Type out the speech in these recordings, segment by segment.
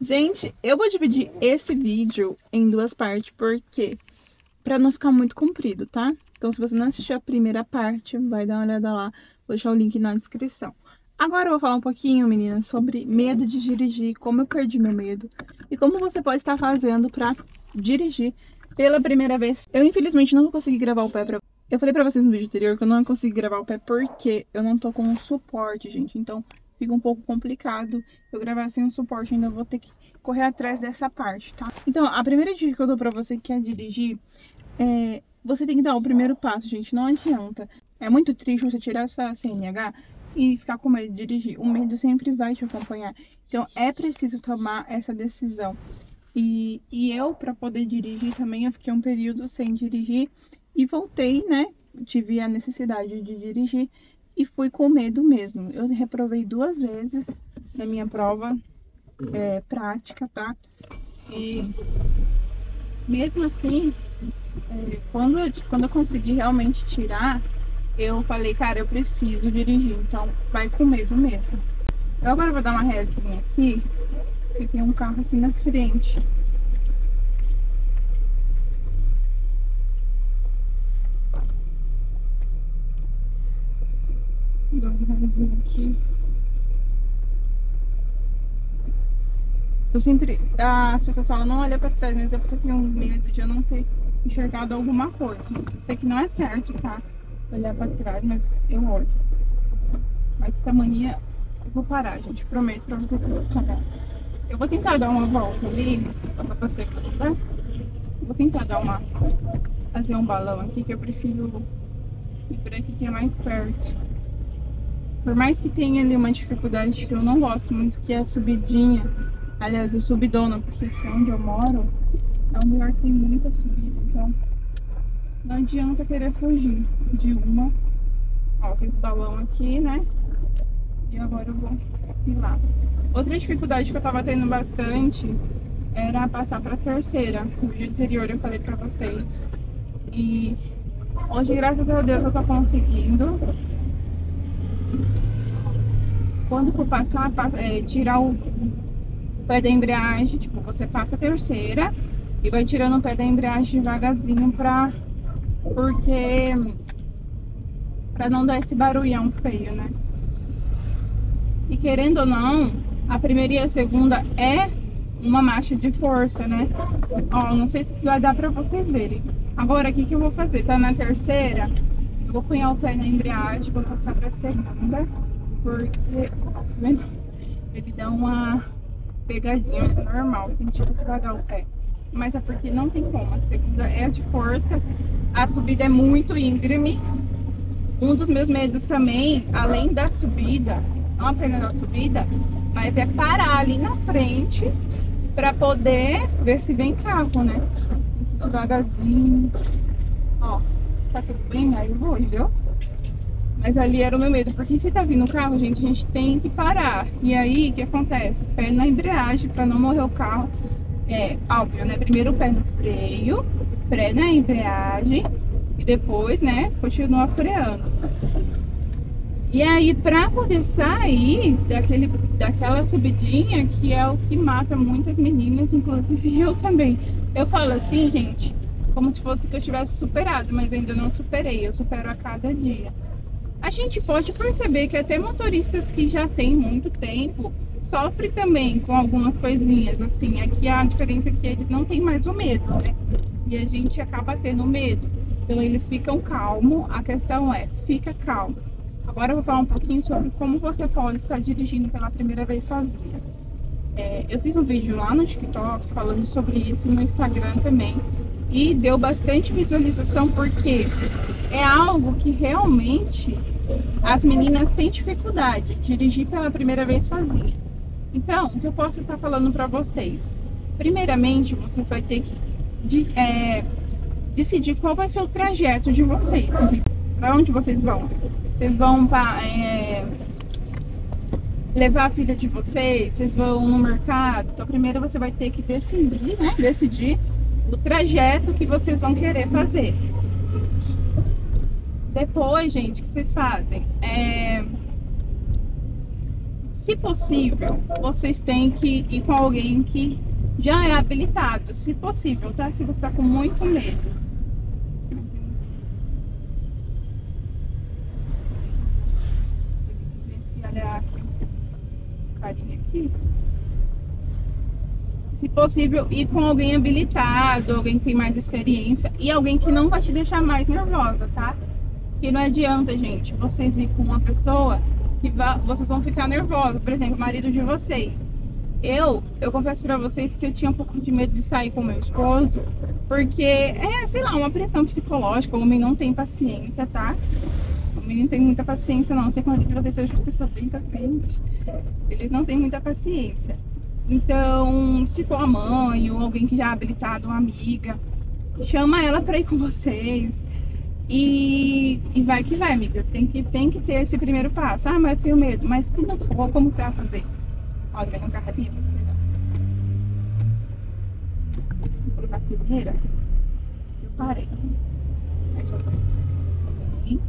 Gente, eu vou dividir esse vídeo em duas partes, porque para não ficar muito comprido, tá? Então, se você não assistiu a primeira parte, vai dar uma olhada lá, vou deixar o link na descrição. Agora eu vou falar um pouquinho, meninas, sobre medo de dirigir, como eu perdi meu medo e como você pode estar fazendo para dirigir pela primeira vez. Eu, infelizmente, não vou conseguir gravar o pé pra... Eu falei pra vocês no vídeo anterior que eu não consegui gravar o pé porque eu não tô com um suporte, gente. Então, fica um pouco complicado eu gravar sem um suporte. Ainda vou ter que correr atrás dessa parte, tá? Então, a primeira dica que eu dou pra você que quer dirigir é... Você tem que dar o primeiro passo, gente. Não adianta. É muito triste você tirar sua CNH e ficar com medo de dirigir. O medo sempre vai te acompanhar. Então, é preciso tomar essa decisão. E, e eu, para poder dirigir também, eu fiquei um período sem dirigir e voltei, né? Tive a necessidade de dirigir e fui com medo mesmo. Eu reprovei duas vezes na minha prova é, prática, tá? E mesmo assim, é, quando, eu, quando eu consegui realmente tirar, eu falei, cara, eu preciso dirigir, então vai com medo mesmo. Eu agora vou dar uma resinha aqui porque tem um carro aqui na frente. Dá um aqui. Eu sempre. As pessoas falam, não olha pra trás, mas é porque eu tenho medo de eu não ter enxergado alguma coisa. Eu sei que não é certo, tá? Olhar pra trás, mas eu olho. Mas essa mania eu vou parar, gente. Prometo pra vocês que eu vou parar. Eu vou tentar dar uma volta ali, pra você, né? Vou tentar dar uma... Fazer um balão aqui, que eu prefiro ir por aqui que é mais perto. Por mais que tenha ali uma dificuldade que eu não gosto muito, que é a subidinha. Aliás, a subidona, porque aqui é onde eu moro é um lugar que tem muita subida, então não adianta querer fugir de uma. Ó, fiz balão aqui, né? E agora eu vou ir lá. Outra dificuldade que eu tava tendo bastante era passar pra terceira. No vídeo anterior eu falei pra vocês. E hoje, graças a Deus, eu tô conseguindo. Quando for passar, é, tirar o pé da embreagem, tipo, você passa a terceira e vai tirando o pé da embreagem devagarzinho pra... Porque... Pra não dar esse barulhão feio, né? E querendo ou não, a primeira e a segunda é uma marcha de força, né? Ó, não sei se vai dar pra vocês verem. Agora, o que que eu vou fazer? Tá na terceira, eu vou punhar o pé na embreagem, vou passar pra segunda, porque, tá vendo? Ele dá uma pegadinha, é normal, tem que devagar o pé. Mas é porque não tem como, a segunda é de força, a subida é muito íngreme. Um dos meus medos também, além da subida, não apenas da subida, mas é parar ali na frente para poder ver se vem carro, né? Devagarzinho. Ó, tá tudo bem? Aí eu vou, entendeu? Mas ali era o meu medo, porque se tá vindo o carro, gente, a gente tem que parar. E aí, o que acontece? Pé na embreagem para não morrer o carro. É óbvio, né? Primeiro o pé no freio, pé na embreagem e depois, né, continua freando. E aí, para poder sair daquele, daquela subidinha, que é o que mata muitas meninas, inclusive eu também. Eu falo assim, gente, como se fosse que eu tivesse superado, mas ainda não superei, eu supero a cada dia. A gente pode perceber que até motoristas que já têm muito tempo sofrem também com algumas coisinhas, assim, aqui a diferença é que eles não têm mais o medo, né? E a gente acaba tendo medo. Então eles ficam calmos, a questão é, fica calmo Agora eu vou falar um pouquinho sobre como você pode estar dirigindo pela primeira vez sozinha. É, eu fiz um vídeo lá no TikTok falando sobre isso no Instagram também e deu bastante visualização porque é algo que realmente as meninas têm dificuldade de dirigir pela primeira vez sozinha. Então, o que eu posso estar falando para vocês? Primeiramente, vocês vão ter que é, decidir qual vai ser o trajeto de vocês. Para onde vocês vão? Vocês vão é, levar a filha de vocês, vocês vão no mercado. Então primeiro você vai ter que decidir, né? Decidir o trajeto que vocês vão querer fazer. Depois, gente, o que vocês fazem? É, se possível, vocês têm que ir com alguém que já é habilitado, se possível, tá? Se você está com muito medo. Se possível, ir com alguém habilitado, alguém que tem mais experiência e alguém que não vai te deixar mais nervosa, tá? Porque não adianta, gente, vocês ir com uma pessoa que vocês vão ficar nervosos. Por exemplo, o marido de vocês. Eu, eu confesso para vocês que eu tinha um pouco de medo de sair com meu esposo, porque é, sei lá, uma pressão psicológica. O homem não tem paciência, tá? O homem não tem muita paciência, não. sei como de vocês sejam uma pessoa bem paciente. Eles não têm muita paciência. Então, se for a mãe ou alguém que já é habilitado, uma amiga, chama ela para ir com vocês e, e vai que vai, amigas. Tem que, tem que ter esse primeiro passo. Ah, mas eu tenho medo. Mas se não for, como você vai fazer? Olha, vem um carro ali, mas Vou colocar a primeira. Eu parei. Aí.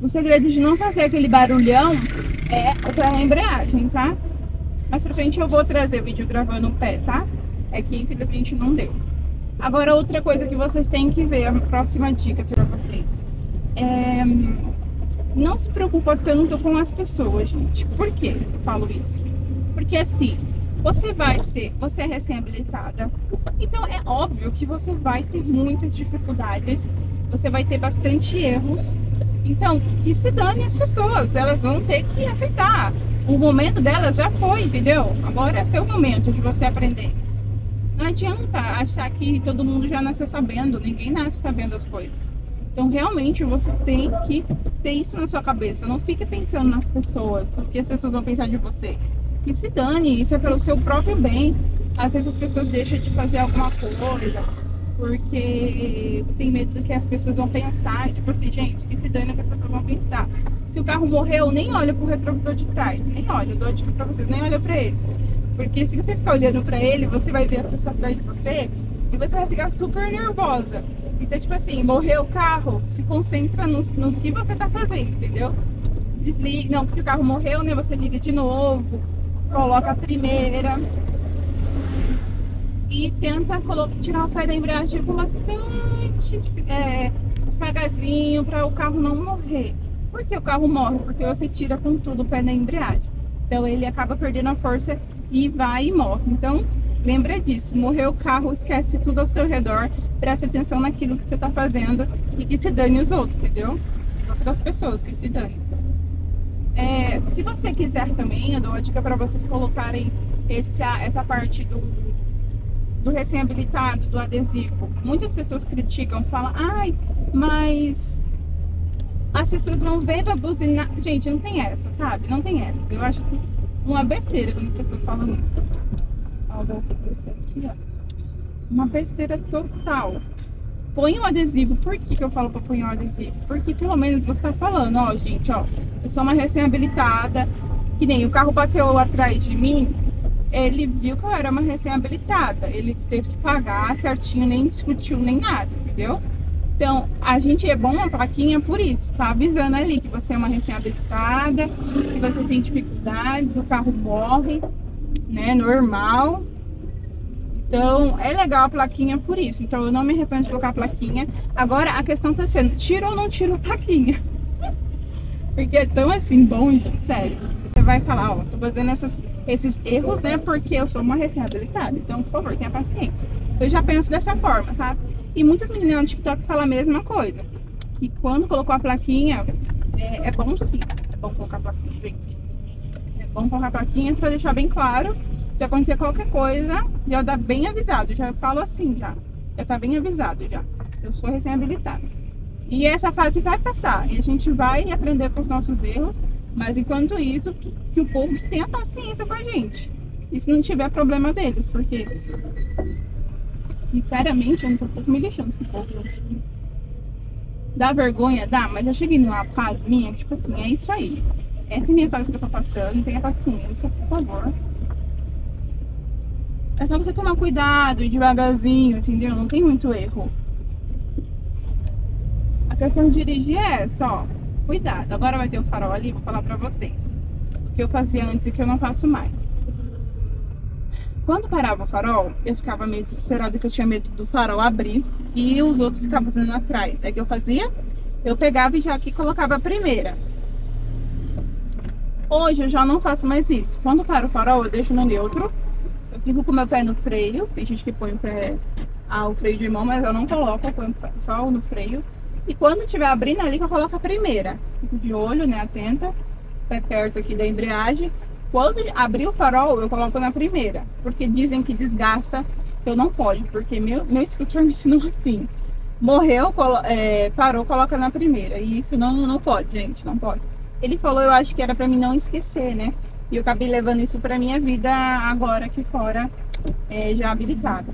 O segredo de não fazer aquele barulhão é a embreagem, tá? Mais pra frente eu vou trazer vídeo gravando o pé, tá? É que infelizmente não deu. Agora, outra coisa que vocês têm que ver, a próxima dica para vocês. É, não se preocupa tanto com as pessoas, gente. Por que eu falo isso? Porque assim, você vai ser, você é recém-habilitada, então é óbvio que você vai ter muitas dificuldades, você vai ter bastante erros. Então, que se dane as pessoas, elas vão ter que aceitar. O momento delas já foi, entendeu? Agora é seu momento de você aprender. Não adianta achar que todo mundo já nasceu sabendo, ninguém nasce sabendo as coisas. Então, realmente, você tem que ter isso na sua cabeça. Não fique pensando nas pessoas, o que as pessoas vão pensar de você. Que se dane, isso é pelo seu próprio bem. Às vezes as pessoas deixam de fazer alguma coisa porque tem medo do que as pessoas vão pensar. Tipo assim, gente, que se dane o que as pessoas vão pensar. Se o carro morreu, nem olha pro retrovisor de trás, nem olha, eu dou a dica pra vocês, nem olha pra esse. Porque se você ficar olhando pra ele, você vai ver a pessoa atrás de você e você vai ficar super nervosa. Então, tipo assim, morreu o carro, se concentra no, no que você tá fazendo, entendeu? Desliga, não, se o carro morreu, né? Você liga de novo, coloca a primeira e tenta tirar o pé da embreagem com bastante é, devagarzinho para o carro não morrer. Por que o carro morre? Porque você tira com tudo o pé da embreagem. Então ele acaba perdendo a força e vai e morre. Então, lembra disso. Morreu o carro, esquece tudo ao seu redor, preste atenção naquilo que você está fazendo e que se dane os outros, entendeu? Outras pessoas que se dane. É, se você quiser também, eu dou uma dica para vocês colocarem essa, essa parte do, do recém-habilitado, do adesivo. Muitas pessoas criticam, falam, ai, mas as pessoas vão ver pra buzinar. Gente, não tem essa, sabe? Não tem essa. Eu acho assim uma besteira quando as pessoas falam isso. Ó, vou aqui, ó. Uma besteira total. Põe um adesivo. Por que, que eu falo pra pôr um adesivo? Porque pelo menos você tá falando, ó, gente, ó. Eu sou uma recém-habilitada. Que nem o carro bateu atrás de mim. Ele viu que eu era uma recém-habilitada. Ele teve que pagar certinho, nem discutiu, nem nada, entendeu? Então, a gente é bom uma plaquinha por isso, tá avisando ali que você é uma recém-habilitada, que você tem dificuldades, o carro morre, né, normal. Então, é legal a plaquinha por isso. Então, eu não me arrependo de colocar a plaquinha. Agora, a questão tá sendo, tira ou não tira a plaquinha? Porque é tão assim bom, sério. Você vai falar, ó, tô fazendo essas, esses erros, né, porque eu sou uma recém-habilitada. Então, por favor, tenha paciência. Eu já penso dessa forma, sabe? E muitas meninas no TikTok falam a mesma coisa. Que quando colocou a plaquinha, é, é bom sim. É bom colocar a plaquinha, gente. É bom colocar a plaquinha para deixar bem claro. Se acontecer qualquer coisa, já dá bem avisado. Já falo assim já. Já tá bem avisado já. Eu sou recém-habilitada. E essa fase vai passar. E a gente vai aprender com os nossos erros. Mas enquanto isso, que, que o povo tenha paciência com a gente. E se não tiver problema deles, porque Sinceramente, eu não tô um pouco me deixando esse povo. Dá vergonha? Dá, mas já cheguei numa fase minha que, tipo assim, é isso aí. Essa é a minha fase que eu tô passando, tenha paciência, por favor. É só você tomar cuidado e devagarzinho, entendeu? Não tem muito erro. A questão de dirigir é essa, ó. cuidado. Agora vai ter o farol ali, vou falar pra vocês. O que eu fazia antes e que eu não faço mais. Quando parava o farol, eu ficava meio desesperada que eu tinha medo do farol abrir e os outros ficavam usando atrás. É que eu fazia? Eu pegava e já aqui colocava a primeira. Hoje eu já não faço mais isso. Quando para o farol, eu deixo no neutro. Eu fico com o meu pé no freio. Tem gente que põe o pé ao freio de mão, mas eu não coloco, eu ponho só no freio. E quando estiver abrindo ali, eu coloco a primeira. Fico de olho, né? Atenta. Pé perto aqui da embreagem. Quando abrir o farol, eu coloco na primeira. Porque dizem que desgasta. Eu não pode, porque meu, meu instrutor me ensinou assim. Morreu, é, parou, coloca na primeira. E isso não, não pode, gente. Não pode. Ele falou, eu acho que era para mim não esquecer, né? E eu acabei levando isso para minha vida agora aqui fora, é, já habilitada.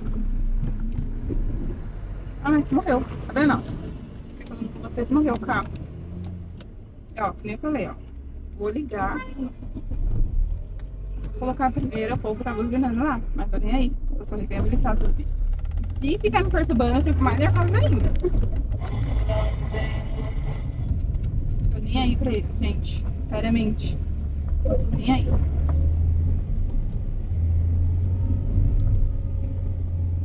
Ah, morreu. Tá vendo? Falando vocês, morreu o carro. Ó, que nem eu falei, ó. Vou ligar. Colocar a primeira, o povo tá buzinando lá. Mas tô nem aí. Eu só liguei habilitado. Se ficar me perturbando, eu fico mais nervosa ainda nem aí pra eles, gente. Sinceramente. Nem aí.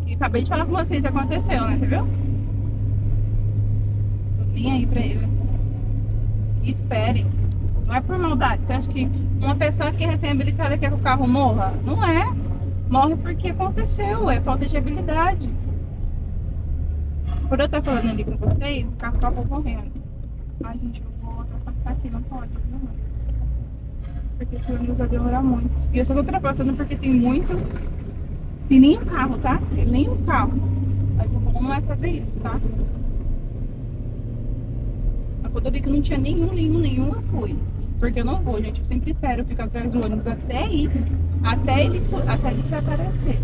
E acabei de falar com vocês, aconteceu, né? Viu? Tô nem aí pra eles. E esperem. Não é por maldade. Você acha que uma pessoa que é recém-habilitada quer que o carro morra? Não é. Morre porque aconteceu. É falta de habilidade. Por eu estar falando ali com vocês, o carro acabou correndo. Ai, gente, eu ultrapassar aqui, não pode, não. Porque esse ônibus vai demorar muito. E eu só tô ultrapassando porque tem muito. Tem nenhum carro, tá? Tem nenhum carro. Mas o bom não é fazer isso, tá? Mas quando eu vi que não tinha nenhum, nenhum, nenhum, eu fui. Porque eu não vou, gente. Eu sempre espero ficar atrás do ônibus até ir. Até ele, até ele aparecer.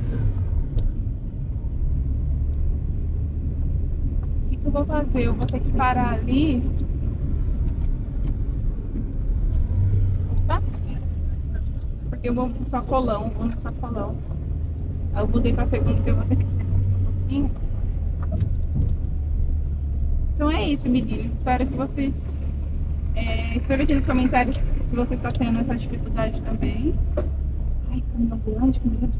O que, que eu vou fazer? Eu vou ter que parar ali eu vou pro sacolão, vou no sacolão. Aí eu mudei pra segunda que eu vou ter que um pouquinho. Então é isso, meninas. Espero que vocês escrevam aqui nos comentários se você está tendo essa dificuldade também. Ai, caminhão grande, que medo.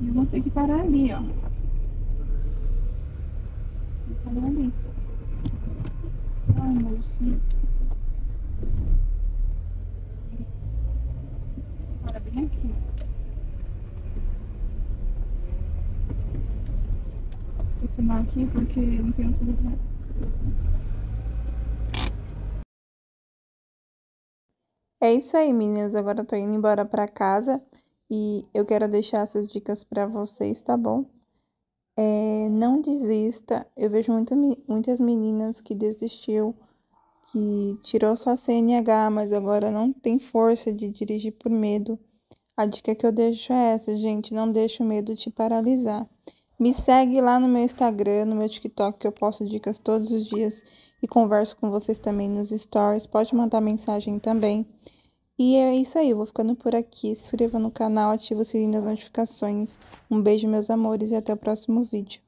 E eu vou ter que parar ali, ó. Vou parar ali. Ai, moça. bem aqui. Vou filmar aqui porque não tem outro lugar. É isso aí, meninas. Agora eu tô indo embora pra casa e eu quero deixar essas dicas pra vocês, tá bom? É, não desista. Eu vejo muita, muitas meninas que desistiu, que tirou sua CNH, mas agora não tem força de dirigir por medo. A dica que eu deixo é essa, gente, não deixe o medo te paralisar. Me segue lá no meu Instagram, no meu TikTok, que eu posto dicas todos os dias e converso com vocês também nos stories. Pode mandar mensagem também. E é isso aí, eu vou ficando por aqui. Se inscreva no canal, ativa o sininho das notificações. Um beijo, meus amores, e até o próximo vídeo.